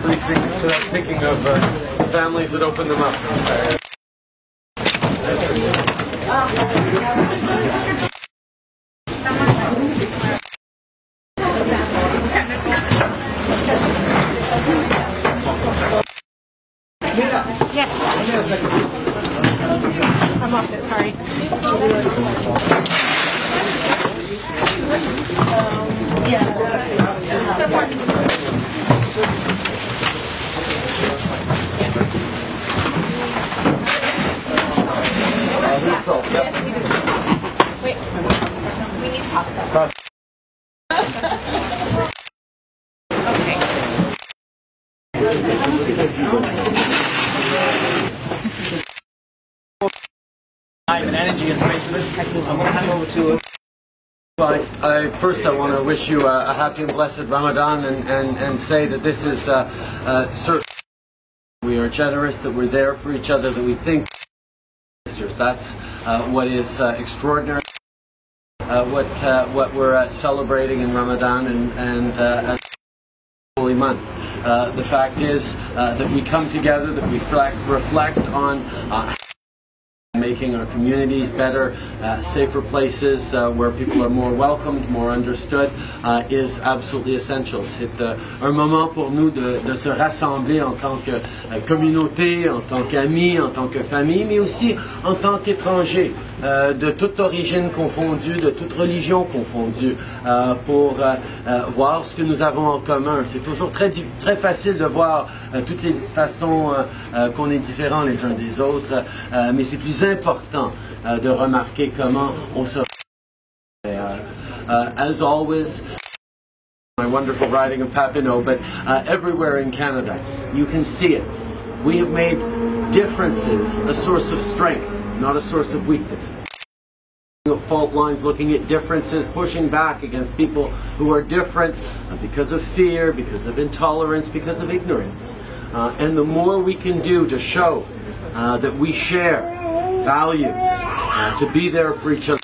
I kept to that picking of uh, families that open them up. I'm off it, sorry. Uh, and energy. I'm going to hand over to I, I, first, I want to wish you a, a happy and blessed Ramadan and, and, and say that this is uh, uh, we are generous, that we're there for each other, that we think sisters. That's uh, what is uh, extraordinary. Uh, what uh, what we're uh, celebrating in Ramadan and and holy month. The fact is that we come together, that we reflect, reflect on making our communities better, uh, safer places uh, where people are more welcomed, more understood, uh, is absolutely essential. C'est euh, un moment pour nous de, se rassembler en tant que euh, communauté, en tant qu'amis, en tant que famille, mais aussi en tant qu'étrangers, euh, de toute origine confondue, de toute religion confondue, pour voir ce que nous avons en commun. C'est toujours très, très facile de voir toutes les façons qu'on est différents les uns des autres, mais c'est plus important euh, de remarquer comment on se... Uh, uh, as always, my wonderful riding of Papineau, but uh, everywhere in Canada, you can see it. We have made differences a source of strength, not a source of weakness. Fault lines, looking at differences, pushing back against people who are different uh, because of fear, because of intolerance, because of ignorance. Uh, and the more we can do to show uh, that we share values, uh, to be there for each other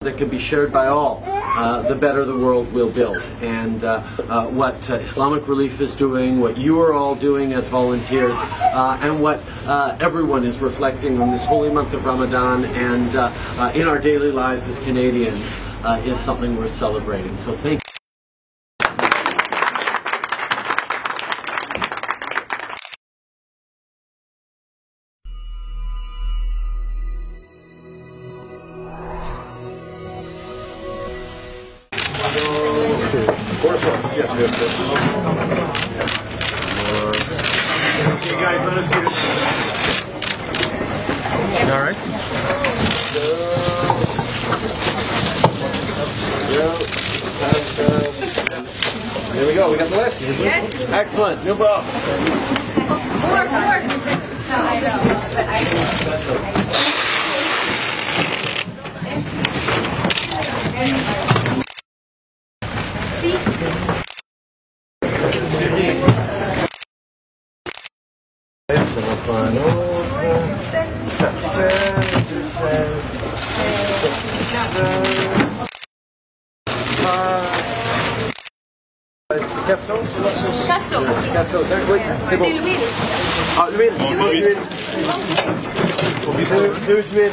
that can be shared by all, uh, the better the world will build. And uh, uh, what uh, Islamic Relief is doing, what you are all doing as volunteers, uh, and what uh, everyone is reflecting on this holy month of Ramadan and in our daily lives as Canadians is something worth celebrating. So thank Course yes, yes, yes. Okay, guys, let us get it. All right. There we go. We got the list. Excellent. New box. Four, four. un autre. Parcelle, parcelle, parcelle. 400 400. 400, c'est bon. l'huile. Ah. L'huile. Deux huiles.